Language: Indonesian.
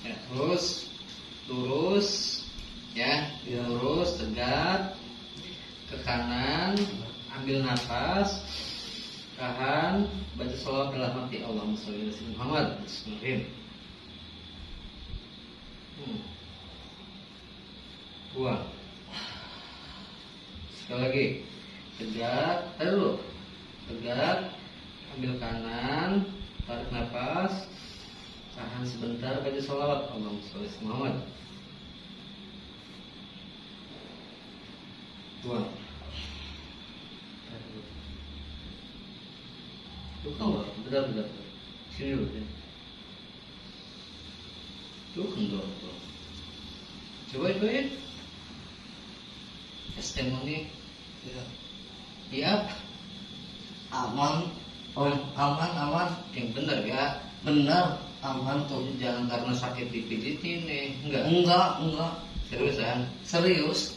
Ya, terus lurus ya, Ya. lurus tegak ke kanan, ambil nafas, tahan, baca salawat dalam hati ala sayyidina Muhammad. Bismillahirrahmanirrahim. Hmm. Buang. Sekali lagi. Tegak, dulu. Tegak, ambil kanan, tarik nafas, tahan sebentar, baca salawat Allahumma sholli Muhammad. Buang. Tarik dulu. Tuh keluar, bentar. Sini dulu. Sini. Tuh kendor tuh. Coba cobain. Es nih. Ya. Iya, Aman. Om, aman, aman. yang benar ya. Benar, aman tuh. Jangan karena sakit dipijit ini, enggak. Enggak, enggak. Seriusan. Serius.